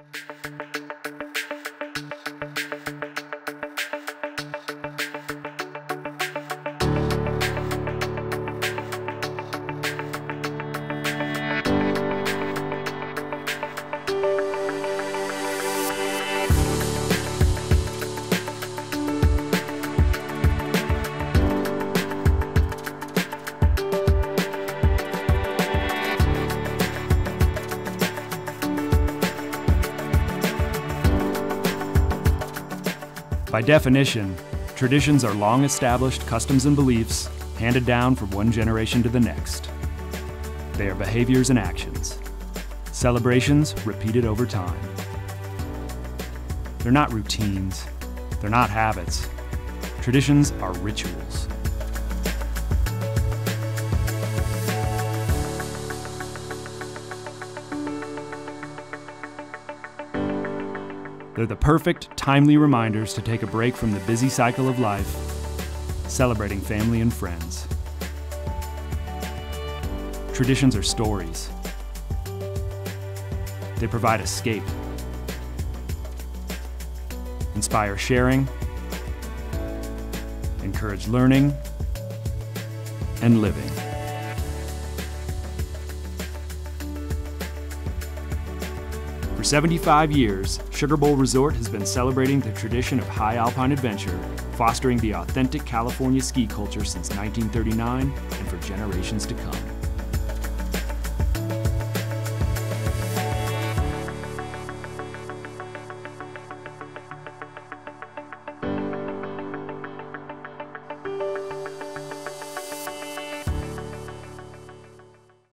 you By definition, traditions are long established customs and beliefs handed down from one generation to the next. They are behaviors and actions, celebrations repeated over time. They're not routines, they're not habits. Traditions are rituals. They're the perfect, timely reminders to take a break from the busy cycle of life, celebrating family and friends. Traditions are stories. They provide escape, inspire sharing, encourage learning, and living. For 75 years, Sugar Bowl Resort has been celebrating the tradition of high alpine adventure, fostering the authentic California ski culture since 1939 and for generations to come.